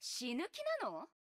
死ぬ気なの？